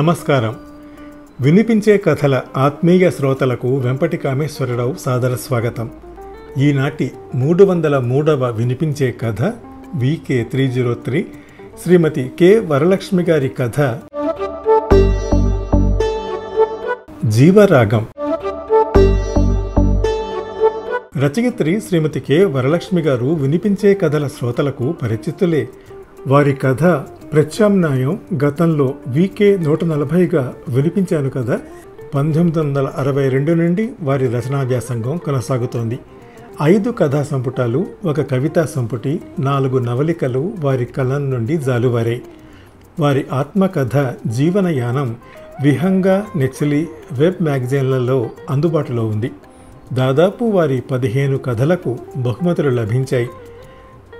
నమస్కారం. వినిపించే కథల ఆత్మీయ శ్రోతలకు వెంపటి కామేశ్వరరావు సాదర స్వాగతం. ఈనాటి మూడు వందల మూడవ వినిపించే కథ V K three zero three Srimati K Varalakshmi గారి కథ. జీవరాగం. రచయిత్రి శ్రీమతి కె వరలక్ష్మి గారు వినిపించే కథల శ్రోతలకు పరిచితులే వారి కథ ప్రత్యామ్నాయం గతంలో వీకే నూట నలభైగా వినిపించాను కదా. పంతొమ్మిది వందల అరవై రెండు నుండి వారి రచనావ్యాసంగం కొనసాగుతోంది. ఐదు కథా సంపుటాలు ఒక కవితా సంపుటి నాలుగు నవలికలు వారి కలం నుండి జాలువారే. వారి ఆత్మకథ జీవనయానం విహంగ నెక్సిలి వెబ్ మ్యాగజైన్లలో అందుబాటులో ఉంది. దాదాపు వారి పదిహేను కథలకు బహుమతులు లభించాయి.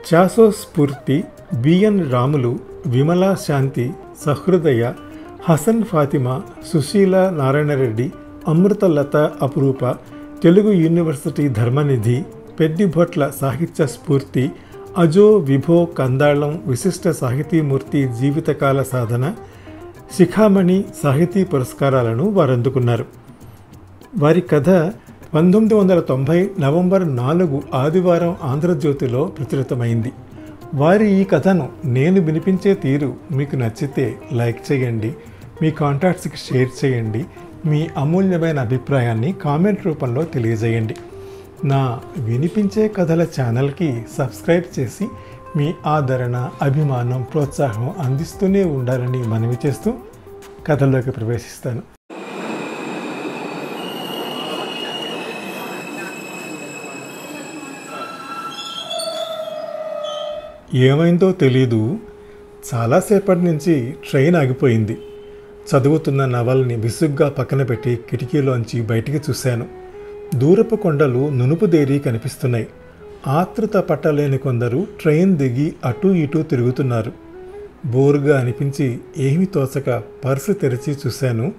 చాసో స్ఫూర్తి బిఎన్ రాములు విమలా శాంతి సహృదయ హసన్ ఫాతిమా సుశీల నారాయణరెడ్డి అమృతలత అపురూప తెలుగు యూనివర్సిటీ ధర్మనిధి పెద్దిభొట్ల సాహిత్య స్ఫూర్తి అజో విభో కందాళం విశిష్ట సాహితీమూర్తి జీవితకాల సాధన శిఖామణి సాహితీ పురస్కారాలను వారు అందుకున్నారు వారి కథ పంతొమ్మిది వందల తొంభై నవంబర్ నాలుగు ఆదివారం ఆంధ్రజ్యోతిలో ప్రచురితమైంది. వారి ఈ కథను నేను వినిపించే తీరు మీకు నచ్చితే లైక్ చేయండి మీ కాంటాక్ట్స్కి షేర్ చేయండి మీ అమూల్యమైన అభిప్రాయాన్ని కామెంట్ రూపంలో తెలియజేయండి. నా వినిపించే కథల ఛానల్కి సబ్స్క్రైబ్ చేసి మీ ఆదరణ అభిమానం ప్రోత్సాహం అందిస్తూనే ఉండాలని మనవి చేస్తూ కథల్లోకి ప్రవేశిస్తాను. ఏమైందో తెలీదు. చాలాసేపటి నుంచి ట్రైన్ ఆగిపోయింది. చదువుతున్న నవల్ని విసుగ్గా పక్కన పెట్టి కిటికీలోంచి బయటికి చూశాను. దూరపు కొండలు నునుపుదేరి కనిపిస్తున్నాయి. ఆతృత పట్టలేని కొందరు ట్రైన్ దిగి అటూ ఇటూ తిరుగుతున్నారు. బోరుగా అనిపించి ఏమి తోచక పర్సు తెరిచి చూశాను.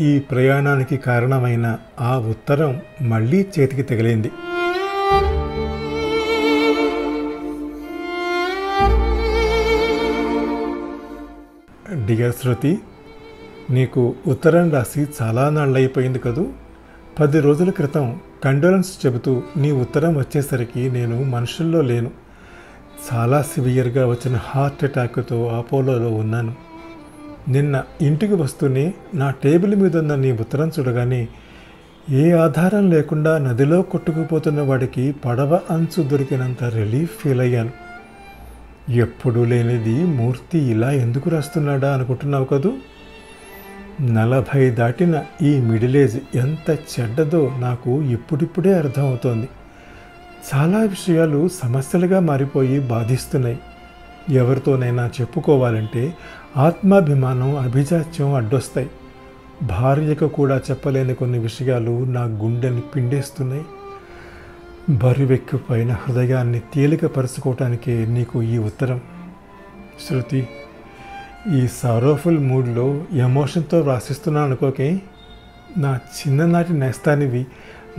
ఈ ప్రయాణానికి కారణమైన ఆ ఉత్తరం మళ్ళీ చేతికి తగిలింది. డియర్ శృతి నీకు ఉత్తరం రాసి చాలా నాళ్ళైపోయింది కదూ? పది రోజుల క్రితం కండోలెన్స్ చెబుతూ నీ ఉత్తరం వచ్చేసరికి నేను మనుషుల్లో లేను. చాలా సివియర్గా వచ్చిన హార్ట్ అటాక్తో అపోలోలో ఉన్నాను. నిన్న ఇంటికి వస్తూనే నా టేబుల్ మీద ఉన్న నీ ఉత్తరం చూడగానే ఏ ఆధారం లేకుండా నదిలో కొట్టుకుపోతున్న వాడికి పడవ అంచు దొరికినంత రిలీఫ్ ఫీల్ అయ్యాను ఎప్పుడు లేనిది మూర్తి ఇలా ఎందుకు రాస్తున్నాడా అనుకుంటున్నావు కదూ? నలభై దాటిన ఈ మిడిల్ ఏజ్ ఎంత చెడ్డదో నాకు ఇప్పుడిప్పుడే అర్థమవుతోంది. చాలా విషయాలు సమస్యలుగా మారిపోయి బాధిస్తున్నాయి. ఎవరితోనైనా చెప్పుకోవాలంటే ఆత్మాభిమానం అభిజాత్యం అడ్డొస్తాయి. భార్యకు కూడా చెప్పలేని కొన్ని విషయాలు నా గుండెని పిండేస్తున్నాయి. బరువెక్కిపోయిన హృదయాన్ని తేలికపరుచుకోవటానికే నీకు ఈ ఉత్తరం. శృతి ఈ సారోఫుల్ మూడ్లో ఎమోషన్తో రాసిస్తున్నాను అనుకోకే. నా చిన్ననాటి నేస్తానివి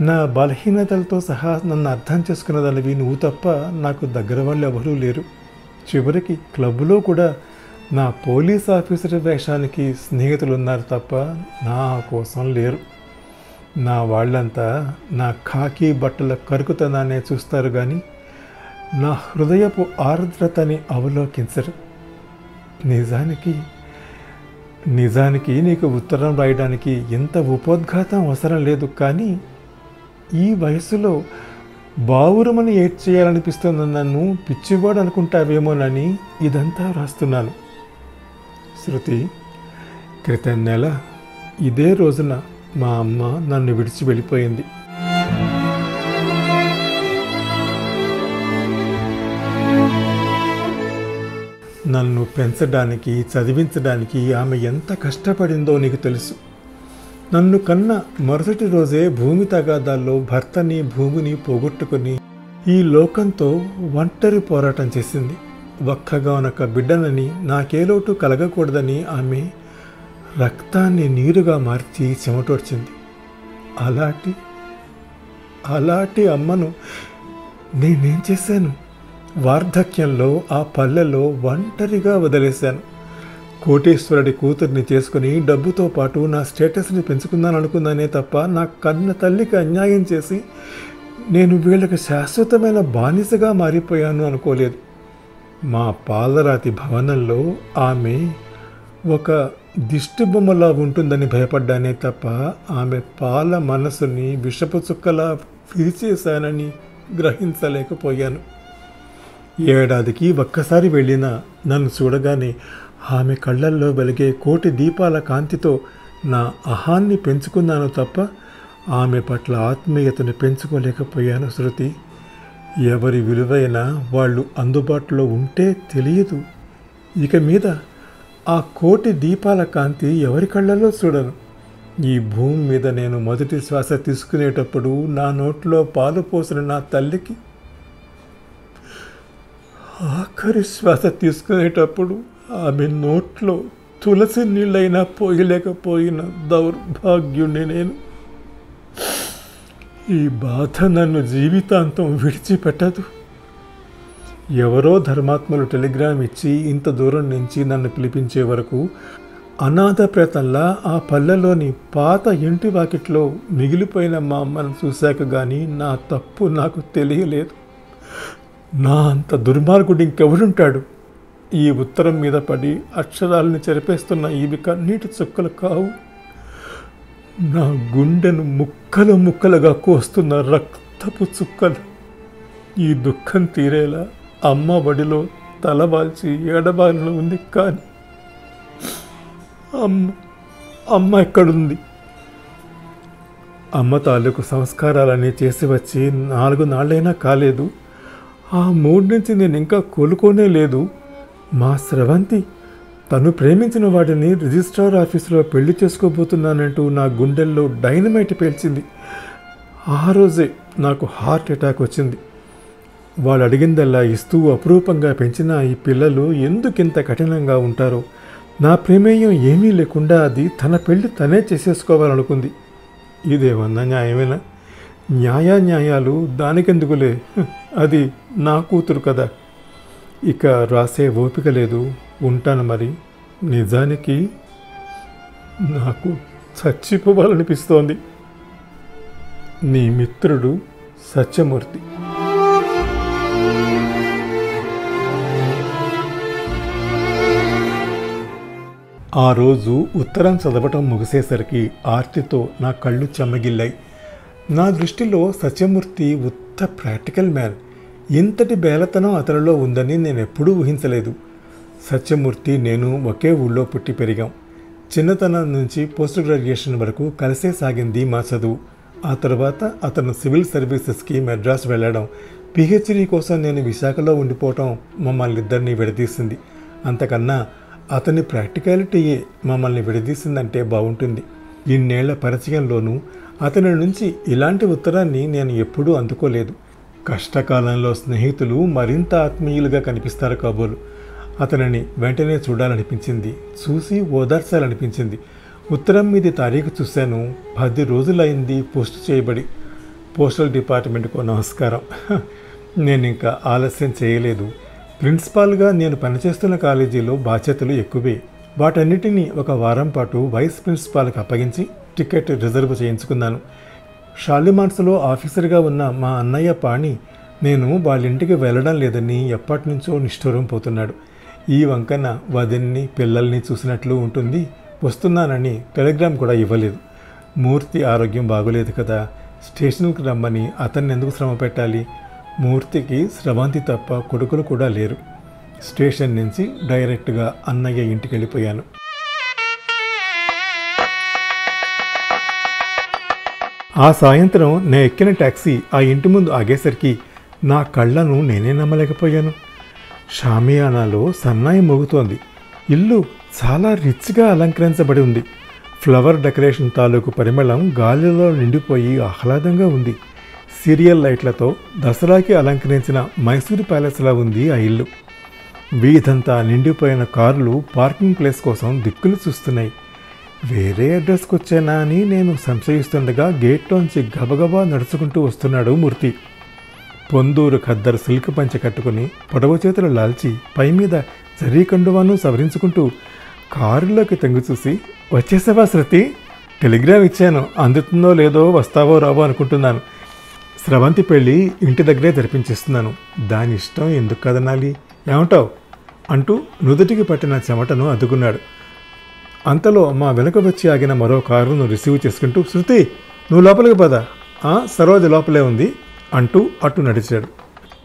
నా బలహీనతలతో సహా నన్ను అర్థం చేసుకున్నదానివి నువ్వు తప్ప నాకు దగ్గర వాళ్ళు ఎవరూ లేరు. చివరికి క్లబ్లో కూడా నా పోలీస్ ఆఫీసర్ వేషానికి స్నేహితులు ఉన్నారు తప్ప నా కోసం లేరు. నా వాళ్ళంతా నా ఖాకీ బట్టల కరుకుతనాన్ని చూస్తారు కానీ నా హృదయపు ఆర్ద్రతని అవలోకించరు. నిజానికి నిజానికి నీకు ఉత్తరం రాయడానికి ఎంత ఉపోద్ఘాతం అవసరం లేదు కానీ ఈ వయసులో బావురమని ఏడ్ చేయాలనిపిస్తున్న నన్ను పిచ్చివాడు అనుకుంటావేమోనని ఇదంతా రాస్తున్నాను. శృతి క్రితం నెల ఇదే రోజున మా అమ్మ నన్ను విడిచి వెళ్ళిపోయింది. నన్ను పెంచడానికి చదివించడానికి ఆమె ఎంత కష్టపడిందో నీకు తెలుసు. నన్ను కన్న మరుసటి రోజే భూమి తగాదాల్లో భర్తని భూమిని పోగొట్టుకుని ఈ లోకంతో ఒంటరి పోరాటం చేసింది. ఒక్కగా ఒక బిడ్డనని నాకేలోటు కలగకూడదని ఆమె రక్తాన్ని నీరుగా మార్చి చెమటోడ్చింది. అలాంటి అలాంటి అమ్మను నేనేం చేశాను? వార్ధక్యంలో ఆ పల్లెలో ఒంటరిగా వదిలేశాను. కోటేశ్వరుడి కూతుర్ని చేసుకుని డబ్బుతో పాటు నా స్టేటస్ని పెంచుకుందాను అనుకుందానే తప్ప నా కన్న తల్లికి అన్యాయం చేసి నేను వీళ్ళకి శాశ్వతమైన బానిసగా మారిపోయాను అనుకోలేదు. మా పాలరాతి భవనంలో ఆమె ఒక దిష్టిబొమ్మలా ఉంటుందని భయపడ్డానే తప్ప ఆమె పాల మనసుని విషపు చుక్కలా విరిచేశానని గ్రహించలేకపోయాను. ఏడాదికి ఒక్కసారి వెళ్ళినా నన్ను చూడగానే ఆమె కళ్ళల్లో వెలిగే కోటి దీపాల కాంతితో నా అహాన్ని పెంచుకున్నాను తప్ప ఆమె పట్ల ఆత్మీయతను పెంచుకోలేకపోయాను శృతి. ఎవరి విలువైన వాళ్ళు అందుబాటులో ఉంటే తెలియదు. ఇక మీద ఆ కోటి దీపాల కాంతి ఎవరి కళ్ళల్లో చూడను? ఈ భూమి మీద నేను మొదటి శ్వాస తీసుకునేటప్పుడు నా నోట్లో పాలు పోసిన నా తల్లికి ఆఖరి శ్వాస తీసుకునేటప్పుడు ఆమె నోట్లో తులసి నీళ్ళైనా పోయలేకపోయిన దౌర్భాగ్యుణ్ణి నేను. ఈ బాధ నన్ను జీవితాంతం విడిచిపెట్టదు. ఎవరో ధర్మాత్మలు టెలిగ్రామ్ ఇచ్చి ఇంత దూరం నుంచి నన్ను పిలిపించే వరకు అనాథ ప్రేతంలా ఆ పల్లెలోని పాత ఇంటి వాకిట్లో మిగిలిపోయిన మా అమ్మను చూశాక కానీ నా తప్పు నాకు తెలియలేదు. నా అంత దుర్మార్గుడు ఇంకెవడుంటాడు ఈ ఉత్తరం మీద పడి అక్షరాలను చెరిపేస్తున్న ఇవి కన్నీటి చుక్కలు కావు. నా గుండెను ముక్కలు ముక్కలుగా కోస్తున్న రక్తపు చుక్కలు ఈ దుఃఖం తీరేలా అమ్మ బడిలో తలవాల్చి ఏడబాలిన ఉంది కానీ అమ్మ అమ్మ ఎక్కడుంది? అమ్మ తాలూకు సంస్కారాలన్నీ చేసి వచ్చి నాలుగు నాళ్ళైనా కాలేదు. ఆ మూడు నుంచి నేను ఇంకా కోలుకోనే లేదు. మా స్రవంతి తను ప్రేమించిన వాడిని రిజిస్ట్రార్ ఆఫీసులో పెళ్ళి చేసుకోబోతున్నానంటూ నా గుండెల్లో డైనమైట్ పేల్చింది. ఆ రోజే నాకు హార్ట్ అటాక్ వచ్చింది. వాళ్ళు అడిగిందల్లా ఇస్తూ అపురూపంగా పెంచిన ఈ పిల్లలు ఎందుకింత కఠినంగా ఉంటారో. నా ప్రమేయం ఏమీ లేకుండా అది తన పెళ్ళి తనే చేసేసుకోవాలనుకుంది. ఇదేమన్నా న్యాయమేనా? న్యాయాన్యాయాలు దానికెందుకులే? అది నా కూతురు కదా. ఇక రాసే ఓపిక లేదు. ఉంటాను మరి. నిజానికి నాకు చచ్చిపోవాలనిపిస్తోంది. నీ మిత్రుడు సత్యమూర్తి. ఆ రోజు ఉత్తరం చదవటం ముగిసేసరికి ఆర్తితో నా కళ్ళు చెమ్మగిల్లాయి నా దృష్టిలో సత్యమూర్తి ఉత్త ప్రాక్టికల్ మ్యాన్. ఇంతటి బేలతనం అతనిలో ఉందని నేను ఎప్పుడూ ఊహించలేదు. సత్యమూర్తి నేను ఒకే ఊళ్ళో పుట్టి పెరిగాం. చిన్నతనం నుంచి పోస్ట్ గ్రాడ్యుయేషన్ వరకు కలిసే సాగింది మా చదువు. ఆ తర్వాత అతను సివిల్ సర్వీసెస్కి మెడ్రాస్ వెళ్ళడం పిహెచ్డీ కోసం నేను విశాఖలో ఉండిపోవటం మమ్మల్ని ఇద్దరిని విడదీసింది. అంతకన్నా అతని ప్రాక్టికాలిటీయే మమ్మల్ని విడదీసిందంటే బాగుంటుంది ఇన్నేళ్ళ పరిచయంలోనూ అతని నుంచి ఇలాంటి ఉత్తరాన్ని నేను ఎప్పుడూ అందుకోలేదు. కష్టకాలంలో స్నేహితులు మరింత ఆత్మీయులుగా కనిపిస్తారు కాబోలు. అతనిని వెంటనే చూడాలనిపించింది. చూసి ఓదార్చాలనిపించింది. ఉత్తరం మీది తారీఖు చూశాను. పది రోజులైంది పోస్ట్ చేయబడి. పోస్టల్ డిపార్ట్మెంట్కు నమస్కారం. నేను ఇంకా ఆలస్యం చేయలేదు. ప్రిన్సిపాల్గా నేను పనిచేస్తున్న కాలేజీలో బాధ్యతలు ఎక్కువే. వాటన్నిటినీ ఒక వారం పాటు వైస్ ప్రిన్సిపాల్కి అప్పగించి టికెట్ రిజర్వ్ చేయించుకున్నాను. షాలిమాన్స్లో ఆఫీసర్గా ఉన్న మా అన్నయ్య పాణి నేను వాళ్ళ ఇంటికి వెళ్ళడం లేదని ఎప్పటి నుంచో నిష్ఠూరం పోతున్నాడు. ఈ వంకన వదిన్ని పిల్లల్ని చూసినట్లు ఉంటుంది. వస్తున్నానని టెలిగ్రామ్ కూడా ఇవ్వలేదు. మూర్తి ఆరోగ్యం బాగోలేదు కదా. స్టేషన్కి రమ్మని అతన్ని ఎందుకు శ్రమ పెట్టాలి? మూర్తికి స్రవంతి తప్ప కొడుకులు కూడా లేరు. స్టేషన్ నుంచి డైరెక్ట్గా అన్నయ్య ఇంటికి వెళ్ళిపోయాను ఆ సాయంత్రం నేను ఎక్కిన ట్యాక్సీ ఆ ఇంటి ముందు ఆగేసరికి నా కళ్ళను నేనే నమ్మలేకపోయాను. షామియానాలో సన్నాయి మోగుతోంది. ఇల్లు చాలా రిచ్గా అలంకరించబడి ఉంది. ఫ్లవర్ డెకరేషన్ తాలూకు పరిమళం గాలిలో నిండిపోయి ఆహ్లాదంగా ఉంది. సీరియల్ లైట్లతో దసరాకి అలంకరించిన మైసూరు ప్యాలెస్లా ఉంది ఆ ఇల్లు. వీధంతా నిండిపోయిన కార్లు పార్కింగ్ ప్లేస్ కోసం దిక్కులు చూస్తున్నాయి. వేరే అడ్రస్కి వచ్చానా అని నేను సంశయిస్తుండగా గేట్లోంచి గబగబా నడుచుకుంటూ వస్తున్నాడు మూర్తి. పొందూరు ఖద్దరు సిల్క్ పంచె కట్టుకుని పొడవు చేతులు లాల్చి పై మీద జరీ కండువాను సవరించుకుంటూ కారులోకి తొంగి చూసి వచ్చేసావా శృతి? టెలిగ్రామ్ ఇచ్చాను. అందుతుందో లేదో వస్తావో రావో అనుకుంటున్నాను. స్రవంతి పెళ్ళి ఇంటి దగ్గరే జరిపించేస్తున్నాను. దాని ఇష్టం ఎందుకు కదనాలి? ఏమంటావు? అంటూ నుదుటికి పట్టిన చెమటను అద్దుకున్నాడు అంతలో మా వెనుక వచ్చి ఆగిన మరో కారును రిసీవ్ చేసుకుంటూ శృతి నువ్వు లోపలికి పద. "ఆ, సరోజ లోపలే ఉంది అంటూ అటు నడిచాడు.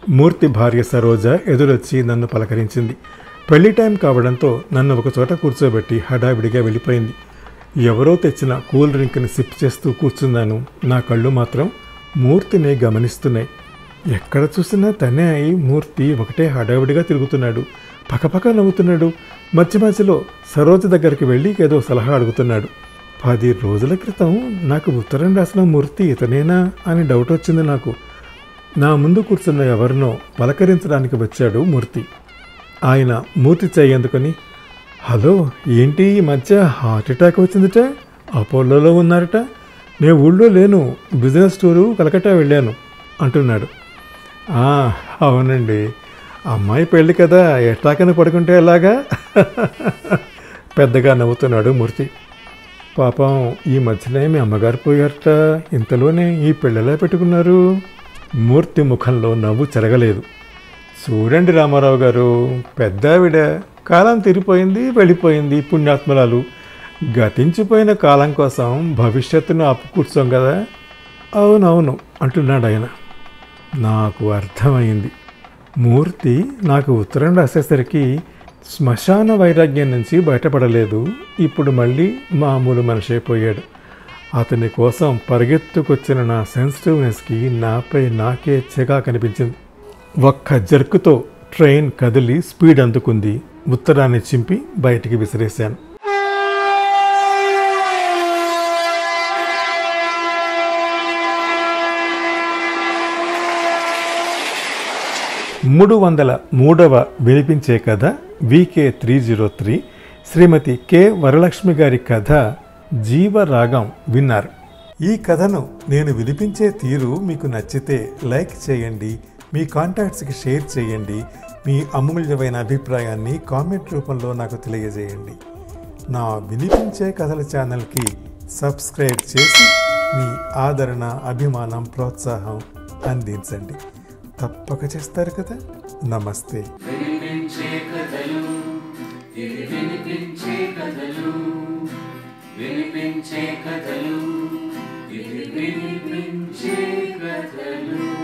మూర్తి భార్య సరోజ ఎదురొచ్చి నన్ను పలకరించింది. పెళ్ళి టైం కావడంతో నన్ను ఒక చోట కూర్చోబెట్టి హడావిడిగా వెళ్ళిపోయింది. ఎవరో తెచ్చిన కూల్ డ్రింక్ని సిప్ చేస్తూ కూర్చున్నాను. నా కళ్ళు మాత్రం మూర్తిని గమనిస్తున్నాయి. ఎక్కడ చూసినా తనే అయి మూర్తి ఒకటే హడావిడిగా తిరుగుతున్నాడు. పక్కపక్క నవ్వుతున్నాడు. మధ్య మధ్యలో సరోజ దగ్గరికి వెళ్ళి ఏదో సలహా అడుగుతున్నాడు. పది రోజుల క్రితం నాకు ఉత్తరం రాసిన మూర్తి ఇతనేనా అని డౌట్ వచ్చింది నాకు. నా ముందు కూర్చున్న ఎవరినో పలకరించడానికి వచ్చాడు మూర్తి. ఆయన మూర్తి చేయందుకొని హలో ఏంటి ఈ మధ్య హార్ట్ అటాక్ వచ్చిందిట? అపోలోలో ఉన్నారట? నేను ఊళ్ళో లేను బిజినెస్ టూరు కలకట్టా వెళ్ళాను అంటున్నాడు. అవునండి. అమ్మాయి పెళ్ళి కదా ఎట్లాకని పడుకుంటే ఎలాగా? పెద్దగా నవ్వుతున్నాడు మూర్తి. పాపం ఈ మధ్యనే మీ అమ్మగారు పోయారట ఇంతలోనే ఈ పెళ్ళెలా పెట్టుకున్నారు? మూర్తి ముఖంలో నవ్వు చెరగలేదు. చూడండి రామారావు గారు పెద్దావిడ కాలం తిరిగిపోయింది వెళ్ళిపోయింది పుణ్యాత్మరాలు. గతించిపోయిన కాలం కోసం భవిష్యత్తును అప్పు కూర్చోం కదా అవునవును అంటున్నాడు ఆయన. నాకు అర్థమైంది. మూర్తి నాకు ఉత్తరం రాసేసరికి శ్మశాన వైరాగ్యం నుంచి బయటపడలేదు. ఇప్పుడు మళ్ళీ మామూలు మనిషి అతని కోసం పరిగెత్తుకొచ్చిన నా సెన్సిటివ్నెస్కి నాపై నాకే చెగా కనిపించింది. ఒక్క జర్కుతో ట్రైన్ కదిలి స్పీడ్ అందుకుంది. ఉత్తరాన్ని చింపి బయటికి విసిరేశాను. మూడు వందల మూడవ వినిపించే కథ V K three zero three. Srimati K Varalakshmi గారి కథ జీవరాగం విన్నారు. ఈ కథను నేను వినిపించే తీరు మీకు నచ్చితే లైక్ చేయండి మీ కాంటాక్ట్స్కి షేర్ చేయండి మీ అమూల్యమైన అభిప్రాయాన్ని కామెంట్ రూపంలో నాకు తెలియజేయండి. నా వినిపించే కథల ఛానల్కి సబ్స్క్రైబ్ చేసి మీ ఆదరణ అభిమానం ప్రోత్సాహం అందించండి. తప్పక చేస్తారు కదా. నమస్తే. వినిపించే కథలు వినిపించే కథలు